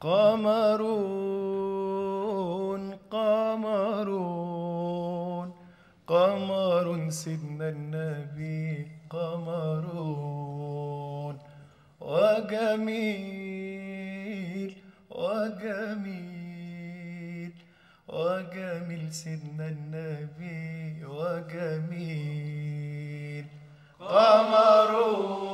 قمرون قمرون قمر سيدنا النبي قمرون. وجميل وجميل وجميل سيدنا النبي وجميل. قمرون.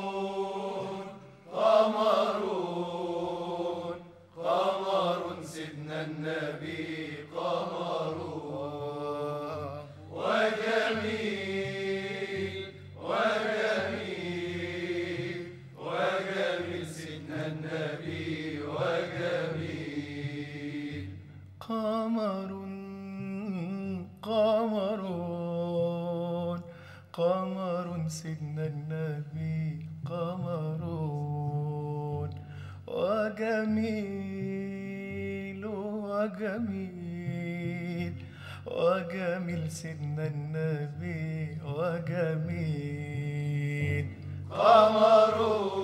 النبي وجميل. قمر قمرون قمر سيدنا النبي قمرون وجميل وجميل. وجميل سيدنا النبي وجميل. قمرون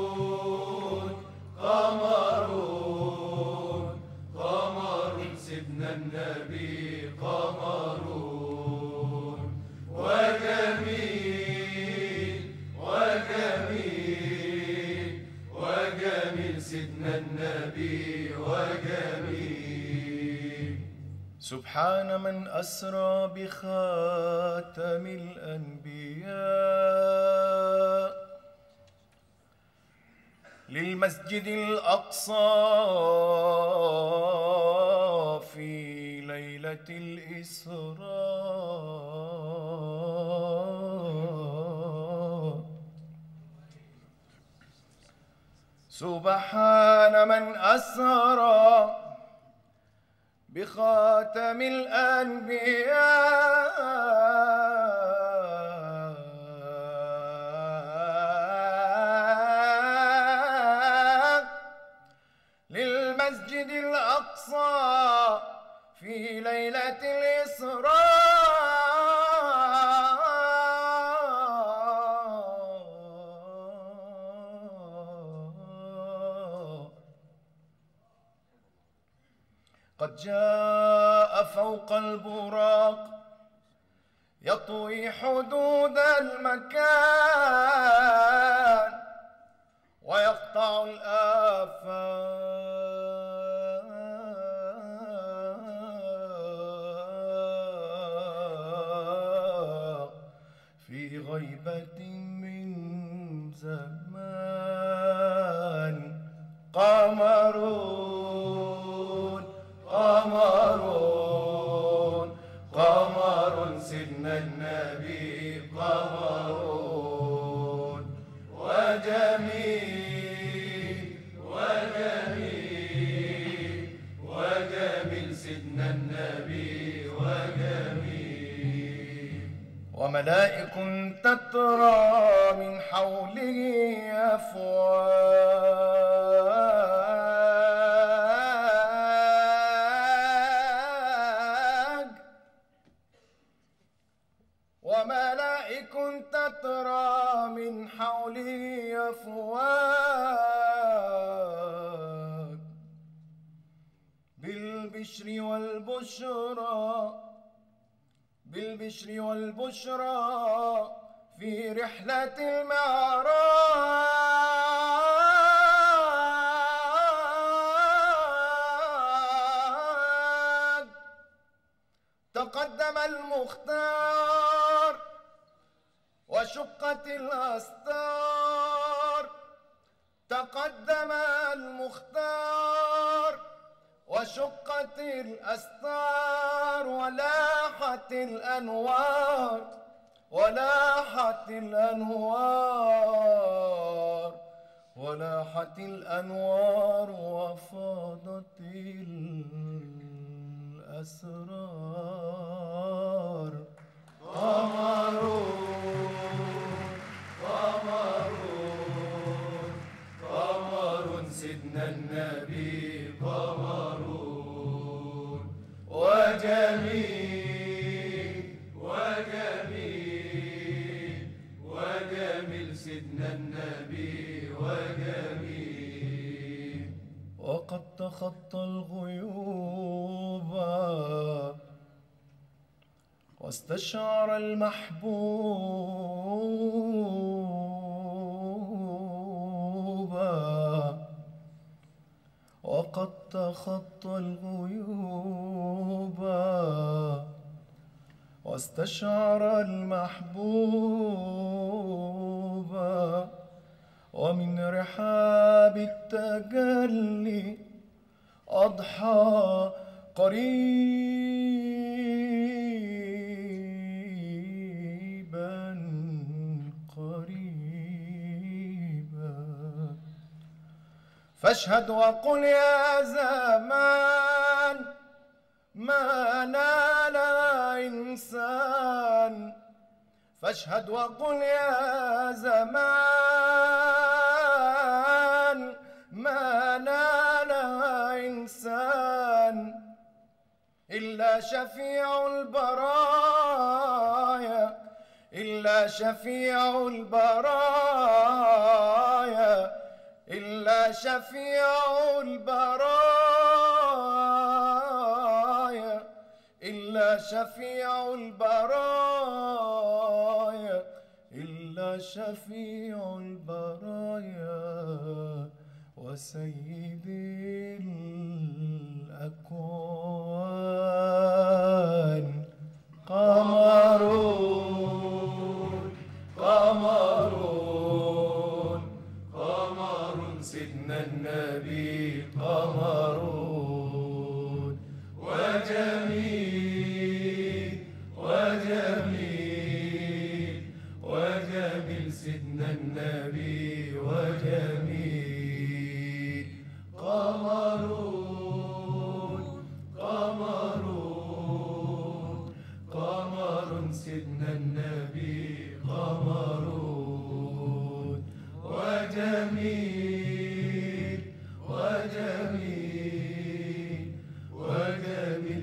سبحان من أسرى بخاتم الأنبياء. للمسجد الأقصى في ليلة الإسراء. سبحان من أسرى بخاتم الأنبياء. جاء فوق البراق يطوي حدود المكان ويقطع الآفاق في غيبة من زمان. النبي قمرون وجميل وجميل وجميل سيدنا النبي وجميل. وملائك تترى من حوله أفواج. وملائك تترى من حوله أفواج بالبشر والبشرى بالبشر والبشرى في رحلة المعراج. تقدم المختار وشقت الأستار تقدم المختار وشقت الأستار ولاحت الأنوار ولاحت الأنوار ولاحت الأنوار وفاضت الأسرار. قمرون قمر سيدنا النبي قمرون وجميل وجميل وجميل سيدنا النبي وجميل. وقد تخطى الغيوب واستشعر المحبوب وقد تخطى الغيوب واستشعر المحبوب ومن رحاب التجلي أضحى قريبا فاشهد وقل يا زمان ما نال إنسان. فاشهد وقل يا زمان ما نال إنسان إلا شفيع البرايا إلا شفيع البرايا. إلا شفيع البرايا إلا شفيع البرايا إلا شفيع البرايا وسيد الأكوان. قمر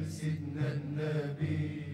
سيدنا النبي.